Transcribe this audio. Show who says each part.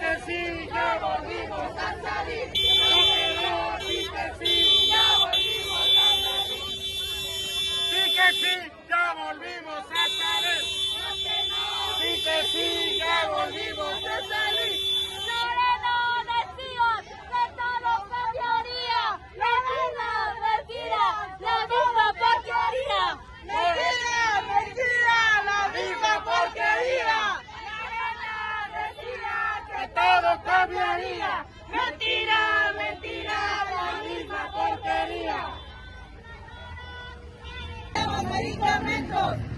Speaker 1: Casi. Medicamentos.